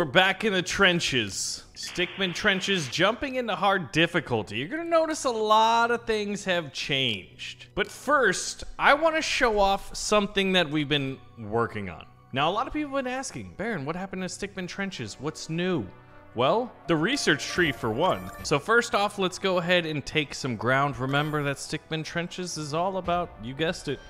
we're back in the trenches. Stickman trenches jumping into hard difficulty. You're gonna notice a lot of things have changed. But first, I wanna show off something that we've been working on. Now, a lot of people have been asking, Baron, what happened to Stickman trenches? What's new? Well, the research tree for one. So first off, let's go ahead and take some ground. Remember that Stickman trenches is all about, you guessed it,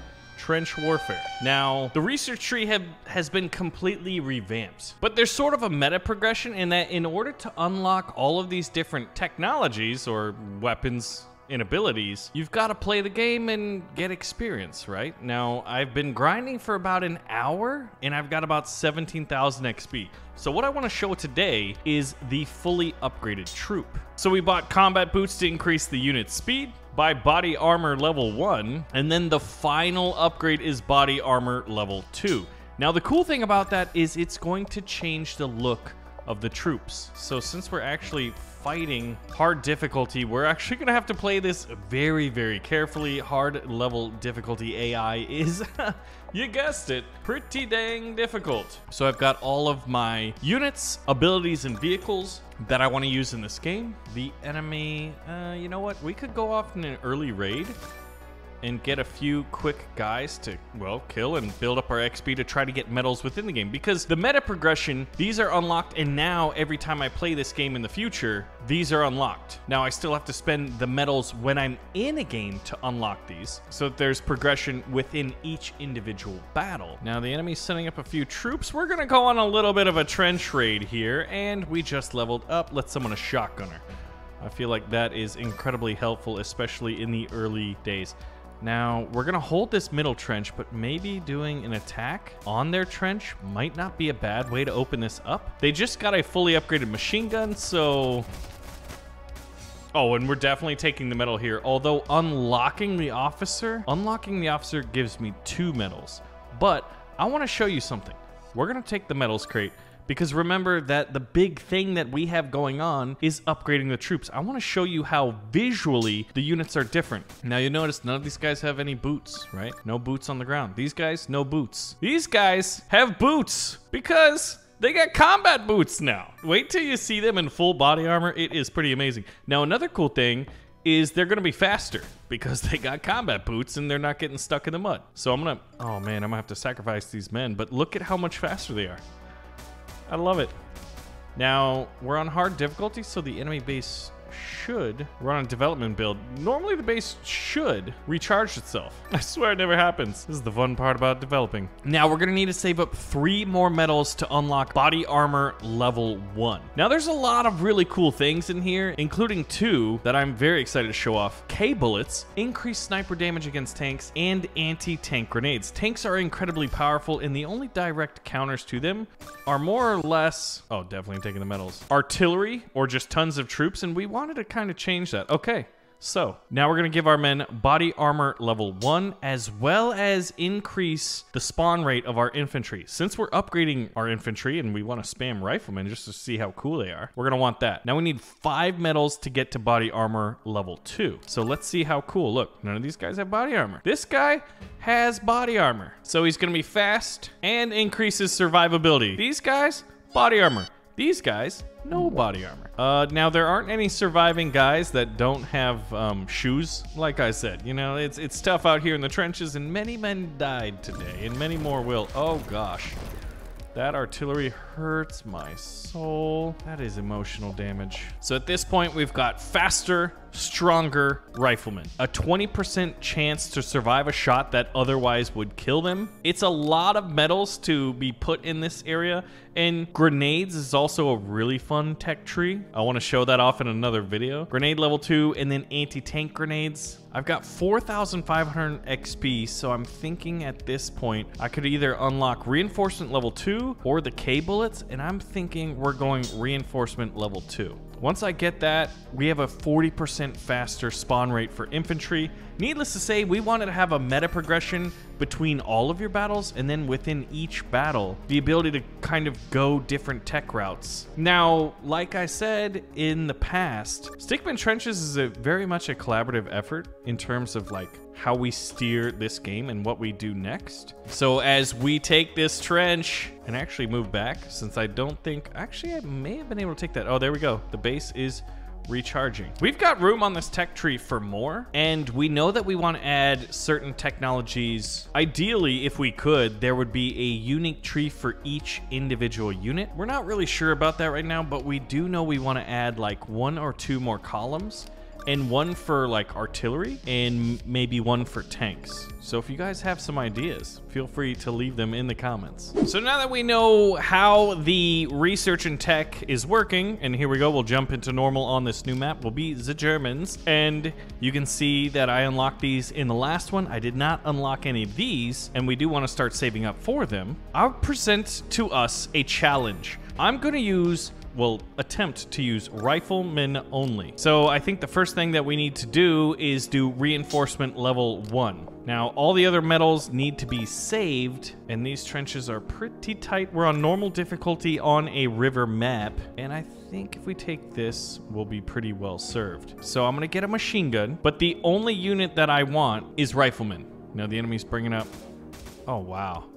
trench warfare. Now, the research tree have, has been completely revamped, but there's sort of a meta progression in that in order to unlock all of these different technologies or weapons and abilities, you've got to play the game and get experience, right? Now, I've been grinding for about an hour and I've got about 17,000 XP. So what I want to show today is the fully upgraded troop. So we bought combat boots to increase the unit speed, buy body armor level 1, and then the final upgrade is body armor level 2. Now the cool thing about that is it's going to change the look of the troops. So since we're actually fighting hard difficulty, we're actually to have to play this very, very carefully. Hard level difficulty AI is, you guessed it, pretty dang difficult. So I've got all of my units, abilities, and vehicles that I want to use in this game. The enemy, uh, you know what? We could go off in an early raid and get a few quick guys to, well, kill and build up our XP to try to get medals within the game. Because the meta progression, these are unlocked, and now every time I play this game in the future, these are unlocked. Now, I still have to spend the medals when I'm in a game to unlock these, so that there's progression within each individual battle. Now, the enemy's setting up a few troops. We're gonna go on a little bit of a trench raid here, and we just leveled up. Let's summon a shotgunner. I feel like that is incredibly helpful, especially in the early days. Now, we're going to hold this middle trench, but maybe doing an attack on their trench might not be a bad way to open this up. They just got a fully upgraded machine gun, so... Oh, and we're definitely taking the medal here. Although unlocking the officer, unlocking the officer gives me two medals. But I want to show you something. We're going to take the medals crate because remember that the big thing that we have going on is upgrading the troops. I want to show you how visually the units are different. Now you notice none of these guys have any boots, right? No boots on the ground. These guys, no boots. These guys have boots because they got combat boots now. Wait till you see them in full body armor. It is pretty amazing. Now another cool thing is they're going to be faster because they got combat boots and they're not getting stuck in the mud. So I'm to, oh man, I'm to have to sacrifice these men, but look at how much faster they are. I love it. Now, we're on hard difficulty, so the enemy base should run on development build. Normally the base should recharge itself. I swear it never happens. This is the fun part about developing. Now we're gonna need to save up three more medals to unlock body armor level one. Now there's a lot of really cool things in here, including two that I'm very excited to show off. K-bullets, increase sniper damage against tanks, and anti-tank grenades. Tanks are incredibly powerful and the only direct counters to them are more or less, oh, definitely taking the medals, artillery or just tons of troops and we want wanted to kind of change that. Okay, so now we're going to give our men body armor level one, as well as increase the spawn rate of our infantry. Since we're upgrading our infantry and we want to spam riflemen just to see how cool they are, we're going to want that. Now we need five medals to get to body armor level two. So let's see how cool. Look, none of these guys have body armor. This guy has body armor. So he's going to be fast and increases survivability. These guys, body armor. These guys, no body armor. Uh, now there aren't any surviving guys that don't have um, shoes. Like I said, you know, it's it's tough out here in the trenches, and many men died today, and many more will. Oh gosh. That artillery hurts my soul. That is emotional damage. So at this point, we've got faster, stronger riflemen. A 20% chance to survive a shot that otherwise would kill them. It's a lot of medals to be put in this area. And grenades is also a really fun tech tree. I want to show that off in another video. Grenade level 2 and then anti-tank grenades. I've got 4,500 XP, so I'm thinking at this point I could either unlock reinforcement level 2 or the K-bullets, and I'm thinking we're going reinforcement level 2. Once I get that, we have a 40% faster spawn rate for infantry. Needless to say, we wanted to have a meta progression between all of your battles and then within each battle, the ability to kind of go different tech routes. Now, like I said in the past, Stickman Trenches is a very much a collaborative effort in terms of like how we steer this game and what we do next. So as we take this trench and actually move back, since I don't think, actually I may have been able to take that. Oh, there we go. The base is recharging. We've got room on this tech tree for more, and we know that we want to add certain technologies. Ideally, if we could, there would be a unique tree for each individual unit. We're not really sure about that right now, but we do know we want to add like one or two more columns and one for like artillery and maybe one for tanks. So if you guys have some ideas, feel free to leave them in the comments. So now that we know how the research and tech is working, and here we go, we'll jump into normal on this new map. We'll be the Germans, and you can see that I unlocked these in the last one. I did not unlock any of these, and we do want to start saving up for them. I'll present to us a challenge. I'm going to use will attempt to use riflemen only. So I think the first thing that we need to do is do reinforcement level one. Now, all the other medals need to be saved, and these trenches are pretty tight. We're on normal difficulty on a river map, and I think if we take this, we'll be pretty well served. So I'm gonna get a machine gun, but the only unit that I want is riflemen. Now the enemy's bringing up... Oh, wow.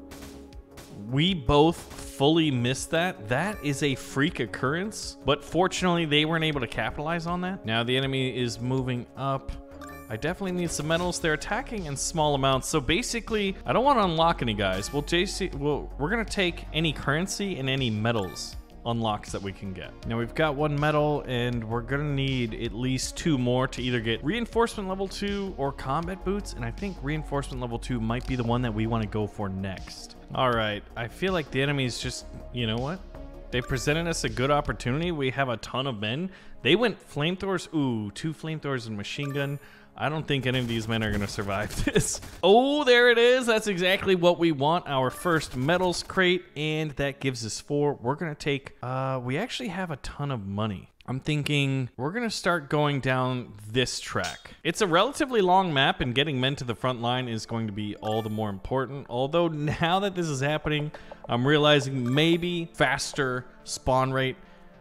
We both fully missed that. That is a freak occurrence, but fortunately they weren't able to capitalize on that. Now the enemy is moving up. I definitely need some medals. They're attacking in small amounts. So basically, I don't want to unlock any guys. We'll JC, we'll, we're going to take any currency and any medals unlocks that we can get. Now we've got one medal and we're gonna need at least two more to either get reinforcement level two or combat boots. And I think reinforcement level two might be the one that we wanna go for next. All right, I feel like the enemy's just, you know what? They presented us a good opportunity. We have a ton of men. They went flamethrowers. Ooh, two flamethrowers and machine gun. I don't think any of these men are going to survive this. oh, there it is. That's exactly what we want. Our first medals crate, and that gives us four. We're going to take, uh, we actually have a ton of money. I'm thinking we're going to start going down this track. It's a relatively long map and getting men to the front line is going to be all the more important. Although now that this is happening, I'm realizing maybe faster spawn rate.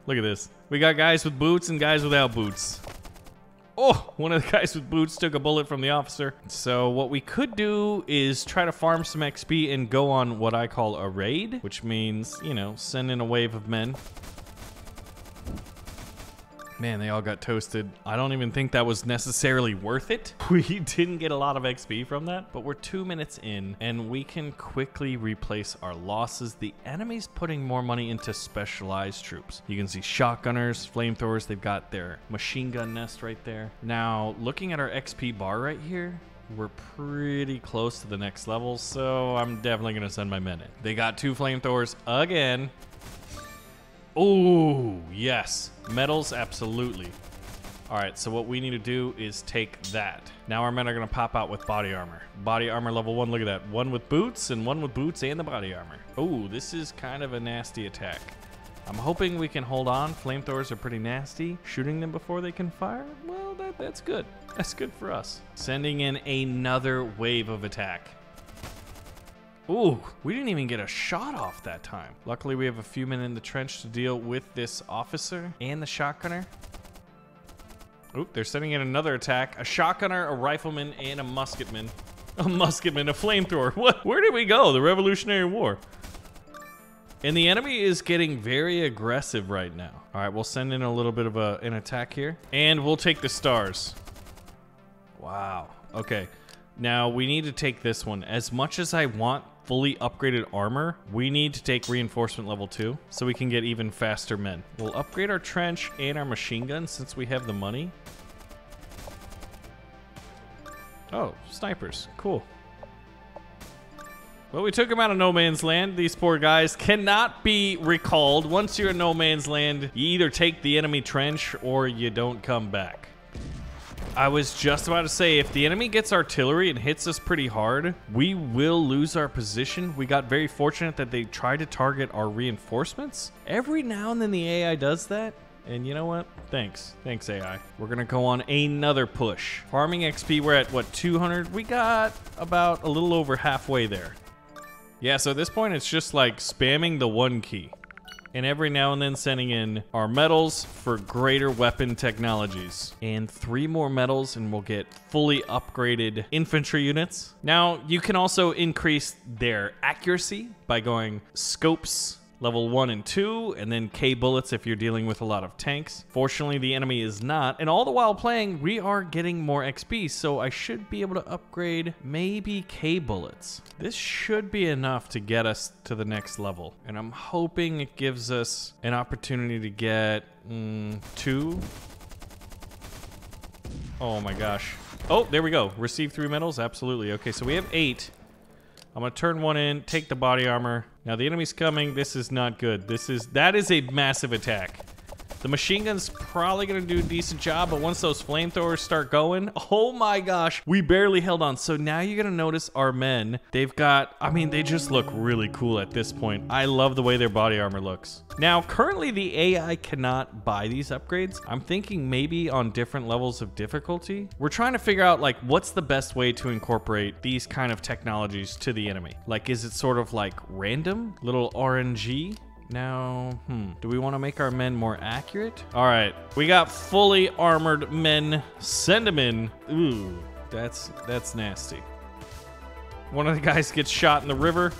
Look at this. We got guys with boots and guys without boots. Oh, one of the guys with boots took a bullet from the officer. So what we could do is try to farm some XP and go on what I call a raid, which means, you know, send in a wave of men. Man, they all got toasted. I don't even think that was necessarily worth it. We didn't get a lot of XP from that, but we're two minutes in and we can quickly replace our losses. The enemy's putting more money into specialized troops. You can see shotgunners, flamethrowers, they've got their machine gun nest right there. Now, looking at our XP bar right here, we're pretty close to the next level, so I'm definitely gonna send my men in. They got two flamethrowers again. Oh, yes. Medals, absolutely. All right, so what we need to do is take that. Now our men are gonna pop out with body armor. Body armor level one, look at that. One with boots and one with boots and the body armor. Oh, this is kind of a nasty attack. I'm hoping we can hold on. Flamethrowers are pretty nasty. Shooting them before they can fire, well, that, that's good. That's good for us. Sending in another wave of attack. Ooh, we didn't even get a shot off that time. Luckily, we have a few men in the trench to deal with this officer and the shotgunner. Oop, they're sending in another attack. A shotgunner, a rifleman, and a musketman. A musketman, a flamethrower. What? Where did we go? The Revolutionary War. And the enemy is getting very aggressive right now. All right, we'll send in a little bit of a, an attack here. And we'll take the stars. Wow. Okay. Now, we need to take this one. As much as I want fully upgraded armor, we need to take reinforcement level 2 so we can get even faster men. We'll upgrade our trench and our machine gun since we have the money. Oh, snipers. Cool. Well, we took them out of no man's land. These poor guys cannot be recalled. Once you're in no man's land, you either take the enemy trench or you don't come back. I was just about to say, if the enemy gets artillery and hits us pretty hard, we will lose our position. We got very fortunate that they tried to target our reinforcements. Every now and then the AI does that, And you know what? Thanks. Thanks, AI. We're gonna go on another push. Farming XP, we're at what, 200? We got about a little over halfway there. Yeah, so at this point, it's just like spamming the one key. And every now and then sending in our medals for greater weapon technologies. And three more medals and we'll get fully upgraded infantry units. Now, you can also increase their accuracy by going scopes, level 1 and 2, and then K bullets if you're dealing with a lot of tanks. Fortunately, the enemy is not, and all the while playing, we are getting more XP, so I should be able to upgrade maybe K bullets. This should be enough to get us to the next level, and I'm hoping it gives us an opportunity to get mm, two. Oh my gosh. Oh, there we go. Receive three medals? Absolutely. Okay, so we have eight. I'm gonna turn one in, take the body armor. Now the enemy's coming. This is not good. This is that is a massive attack. The machine gun's probably gonna do a decent job, but once those flamethrowers start going, oh my gosh, we barely held on. So now you're gonna notice our men, they've got, I mean, they just look really cool at this point. I love the way their body armor looks. Now, currently the AI cannot buy these upgrades. I'm thinking maybe on different levels of difficulty. We're trying to figure out like what's the best way to incorporate these kind of technologies to the enemy. Like, is it sort of like random, little RNG? Now, hmm, do we want to make our men more accurate? All right, we got fully armored men. Send them in. Ooh, that's that's nasty. One of the guys gets shot in the river,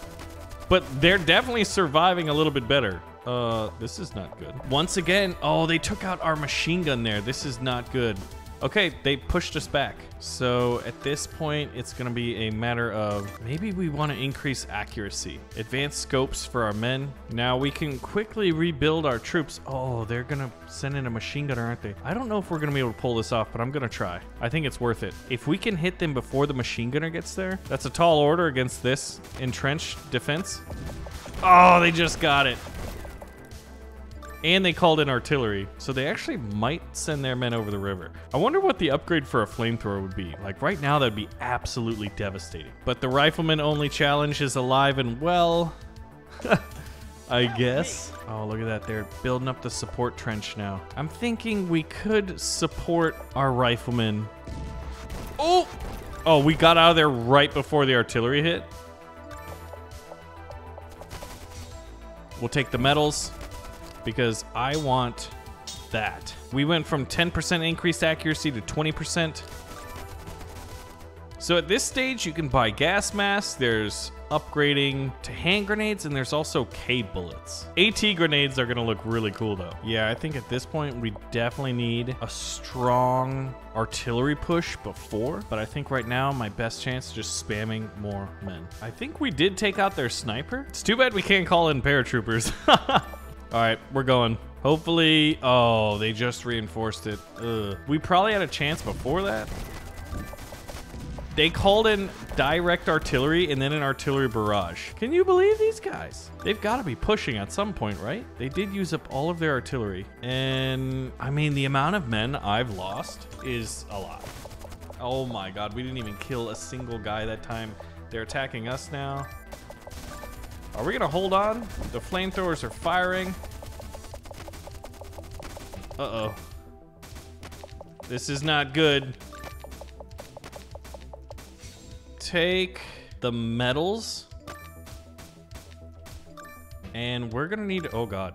but they're definitely surviving a little bit better. Uh, this is not good. Once again, oh, they took out our machine gun there. This is not good. Okay, they pushed us back. So at this point, it's gonna be a matter of maybe we wanna increase accuracy. Advanced scopes for our men. Now we can quickly rebuild our troops. Oh, they're gonna send in a machine gunner, aren't they? I don't know if we're gonna be able to pull this off, but I'm gonna try. I think it's worth it. If we can hit them before the machine gunner gets there, that's a tall order against this entrenched defense. Oh, they just got it. And they called in artillery, so they actually might send their men over the river. I wonder what the upgrade for a flamethrower would be. Like right now, that'd be absolutely devastating. But the rifleman only challenge is alive and well. I guess. Oh, look at that. They're building up the support trench now. I'm thinking we could support our riflemen. Oh! Oh, we got out of there right before the artillery hit. We'll take the medals because I want that. We went from 10% increased accuracy to 20%. So at this stage, you can buy gas masks, there's upgrading to hand grenades, and there's also K bullets. AT grenades are gonna look really cool though. Yeah, I think at this point, we definitely need a strong artillery push before, but I think right now, my best chance is just spamming more men. I think we did take out their sniper. It's too bad we can't call in paratroopers. All right, we're going. Hopefully, oh, they just reinforced it. Ugh. We probably had a chance before that. They called in direct artillery and then an artillery barrage. Can you believe these guys? They've got to be pushing at some point, right? They did use up all of their artillery. And I mean, the amount of men I've lost is a lot. Oh my God, we didn't even kill a single guy that time. They're attacking us now. Are we gonna hold on? The flamethrowers are firing. Uh-oh. This is not good. Take the medals. And we're gonna need, oh God.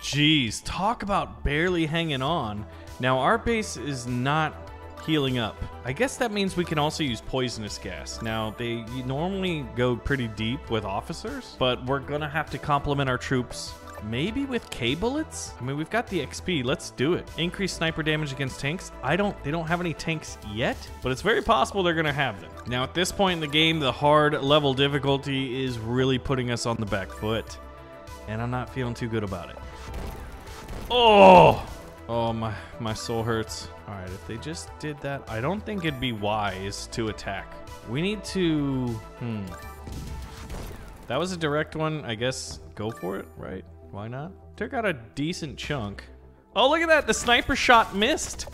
Jeez, talk about barely hanging on. Now our base is not healing up. I guess that means we can also use poisonous gas. Now, they normally go pretty deep with officers, but we're gonna have to complement our troops Maybe with K bullets? I mean, we've got the XP. Let's do it. Increase sniper damage against tanks. I don't, they don't have any tanks yet, but it's very possible they're gonna have them. Now, at this point in the game, the hard level difficulty is really putting us on the back foot, and I'm not feeling too good about it. Oh! Oh, my, my soul hurts. All right, if they just did that, I don't think it'd be wise to attack. We need to, hmm. That was a direct one, I guess go for it, right? Why not? Took out a decent chunk. Oh, look at that, the sniper shot missed.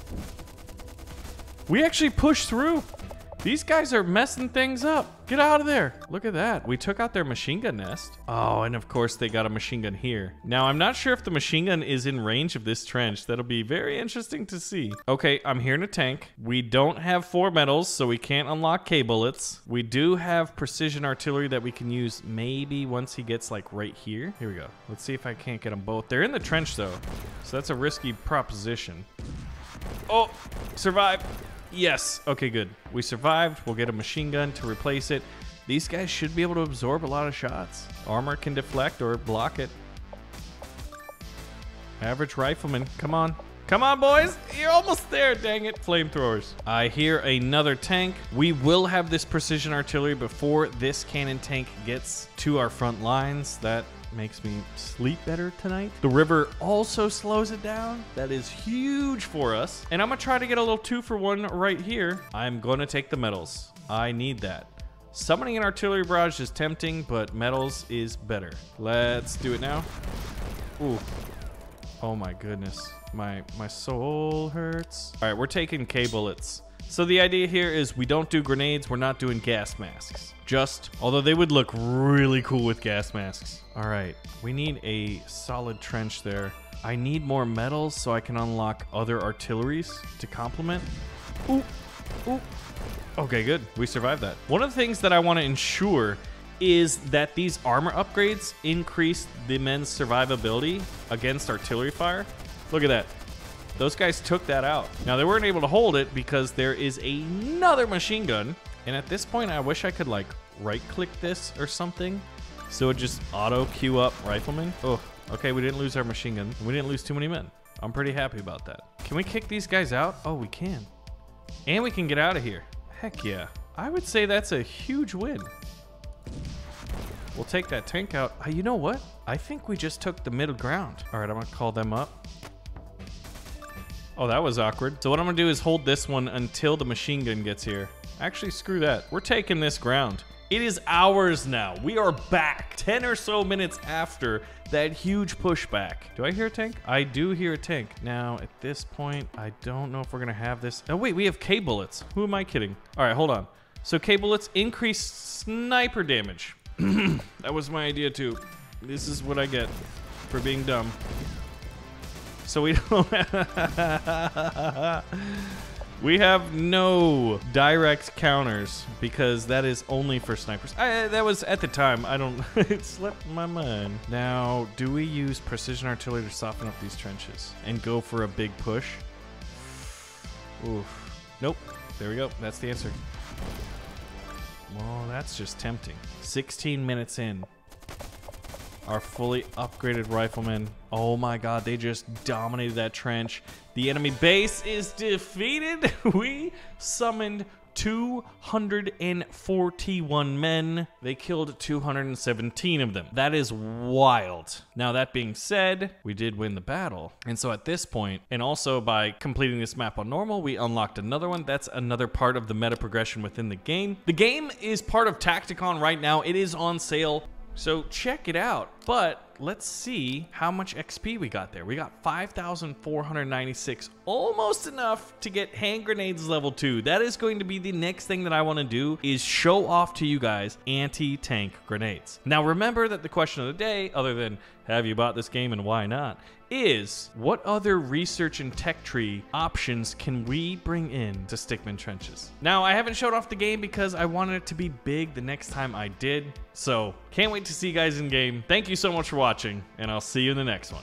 We actually pushed through. These guys are messing things up. Get out of there. Look at that. We took out their machine gun nest. Oh, and of course they got a machine gun here. Now, I'm not sure if the machine gun is in range of this trench. That'll be very interesting to see. Okay, I'm here in a tank. We don't have four medals, so we can't unlock K-bullets. We do have precision artillery that we can use maybe once he gets like right here. Here we go. Let's see if I can't get them both. They're in the trench though, so that's a risky proposition. Oh, survive. Yes. Okay, good. We survived. We'll get a machine gun to replace it. These guys should be able to absorb a lot of shots. Armor can deflect or block it. Average rifleman. Come on. Come on, boys. You're almost there. Dang it. Flamethrowers. I hear another tank. We will have this precision artillery before this cannon tank gets to our front lines. That makes me sleep better tonight. The river also slows it down. That is huge for us. And I'm gonna try to get a little two for one right here. I'm gonna take the medals. I need that. Summoning an artillery barrage is tempting, but medals is better. Let's do it now. Ooh. Oh my goodness. My my soul hurts. All right, we're taking K bullets. So the idea here is we don't do grenades, we're not doing gas masks. Just, although they would look really cool with gas masks. All right, we need a solid trench there. I need more medals so I can unlock other artilleries to complement. Ooh, ooh. Okay, good. We survived that. One of the things that I want to ensure is that these armor upgrades increase the men's survivability against artillery fire. Look at that. Those guys took that out. Now, they weren't able to hold it because there is another machine gun. And at this point, I wish I could, like, right-click this or something. So it just auto-queue up riflemen. Oh, okay, we didn't lose our machine gun. We didn't lose too many men. I'm pretty happy about that. Can we kick these guys out? Oh, we can. And we can get out of here. Heck yeah. I would say that's a huge win. We'll take that tank out. Uh, you know what? I think we just took the middle ground. All right, I'm gonna call them up. Oh, that was awkward. So what I'm gonna do is hold this one until the machine gun gets here. Actually, screw that. We're taking this ground. It is ours now. We are back 10 or so minutes after that huge pushback. Do I hear a tank? I do hear a tank. Now, at this point, I don't know if we're gonna have this. Oh wait, we have K bullets. Who am I kidding? All right, hold on. So K bullets increase sniper damage. that was my idea too. This is what I get for being dumb. So we don't. we have no direct counters because that is only for snipers. I, that was at the time. I don't. it slipped my mind. Now, do we use precision artillery to soften up these trenches and go for a big push? Oof. Nope. There we go. That's the answer. Well, that's just tempting. 16 minutes in. Our fully upgraded riflemen. Oh my god, they just dominated that trench. The enemy base is defeated. We summoned 241 men. They killed 217 of them. That is wild. Now, that being said, we did win the battle. And so at this point, and also by completing this map on normal, we unlocked another one. That's another part of the meta progression within the game. The game is part of Tacticon right now. It is on sale. So check it out. But let's see how much XP we got there. We got 5,496, almost enough to get hand grenades level 2. That is going to be the next thing that I want to do is show off to you guys anti-tank grenades. Now remember that the question of the day, other than have you bought this game and why not, is what other research and tech tree options can we bring in to Stickman Trenches? Now, I haven't showed off the game because I wanted it to be big the next time I did, so can't wait to see you guys in game. Thank you so much for watching, and I'll see you in the next one.